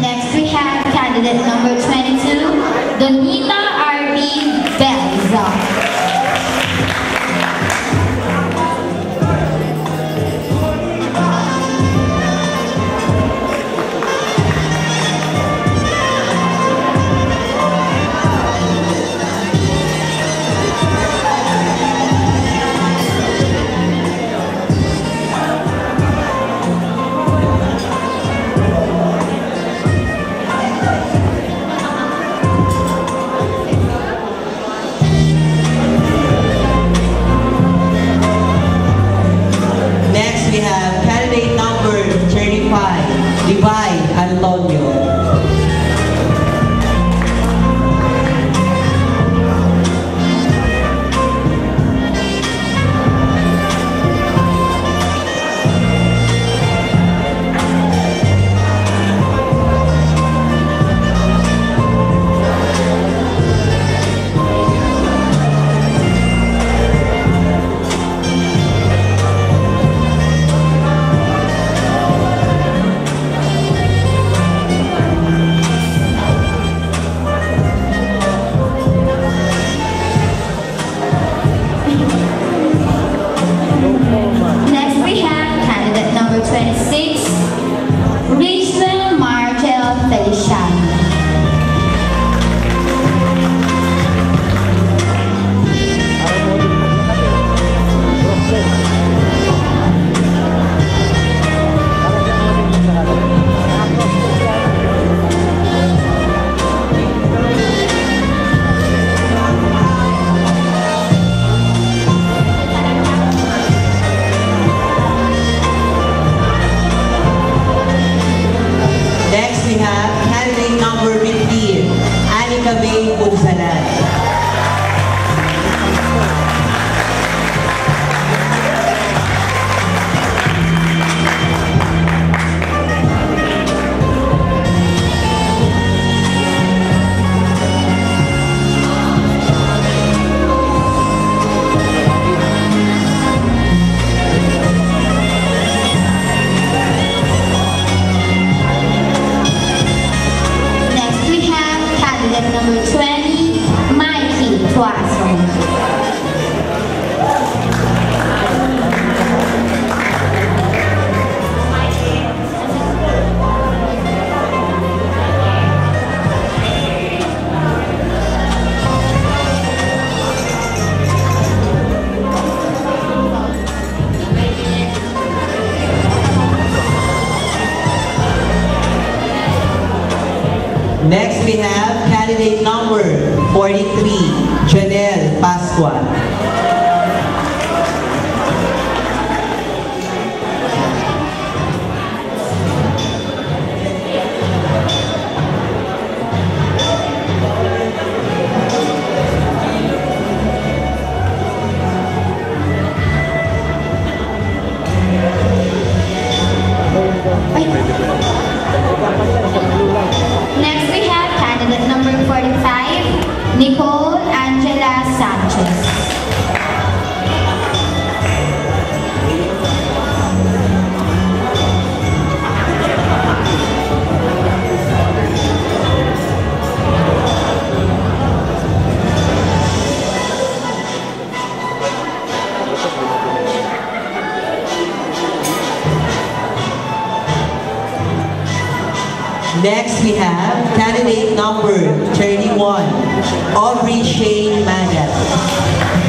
Next we have candidate number 22, Donita R.B. Belza. Janelle Pascual. Next, we have candidate number 31, Aubrey Shane Mangas.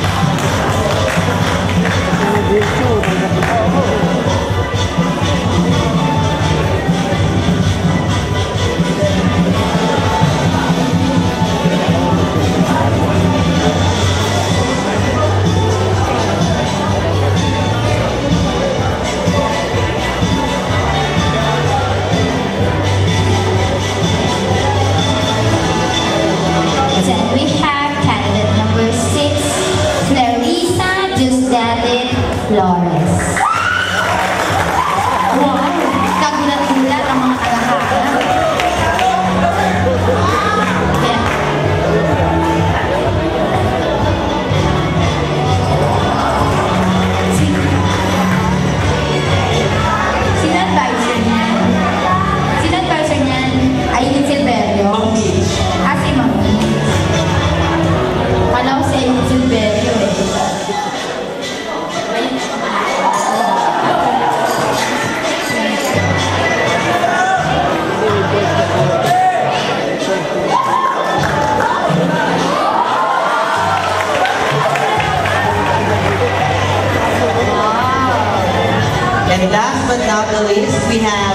we have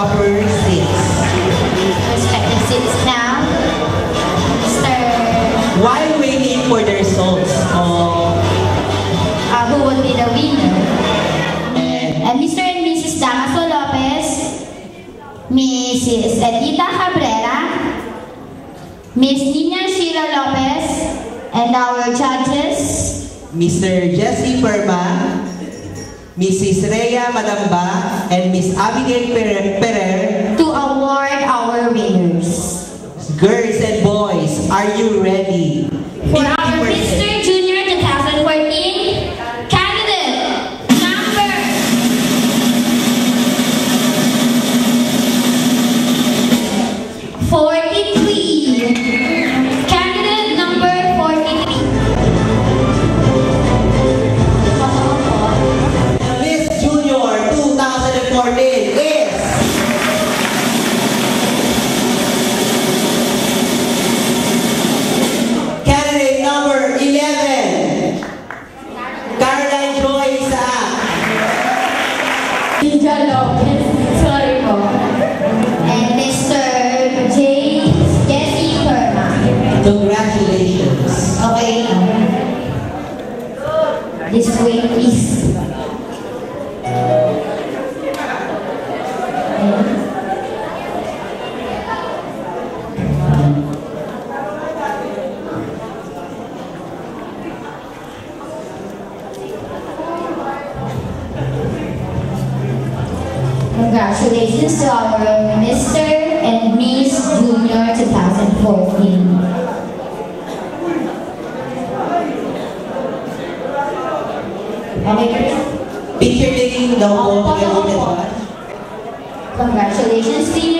proper seats. Respective seats now. Mr. While waiting for the results of... Uh, who will be the winner? And And Mr. and Mrs. Damaso Lopez, Mrs. Edita Cabrera, Miss Nina Sheila Lopez, and our judges, Mr. Jesse Perma, Mrs. Rhea Madamba, and Miss Abigail Perer, Perer. to award our winners. Girls and boys, are you ready? For our 50%. Mr. and Miss Junior 2014. Okay, Picture taking daw po with us. Congratulations. Senior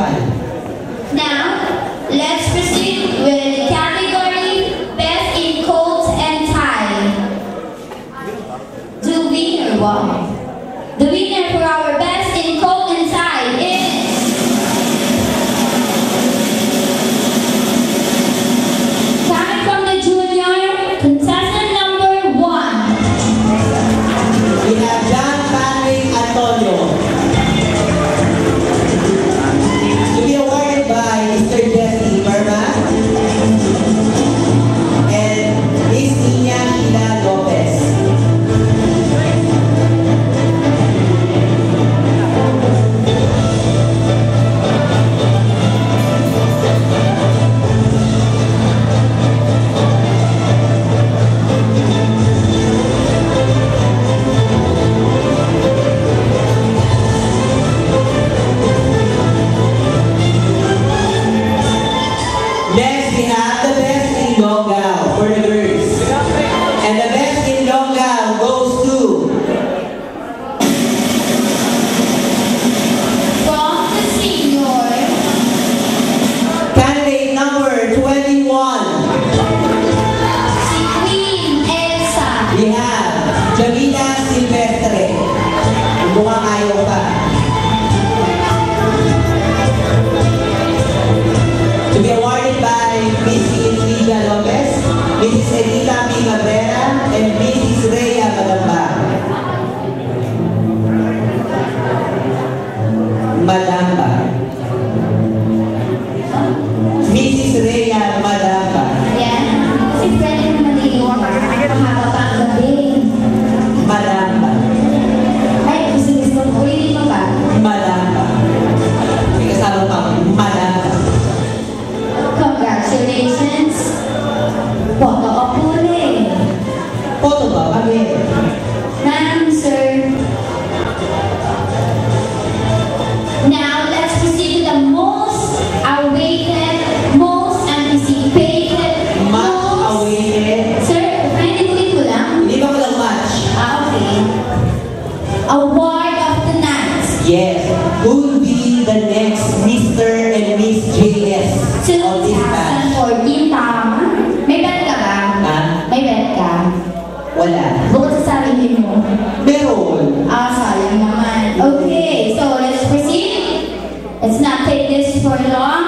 Epal. Now, let's proceed with the category Best in Coat and Tie. Winner, wow. The Senhor, nós.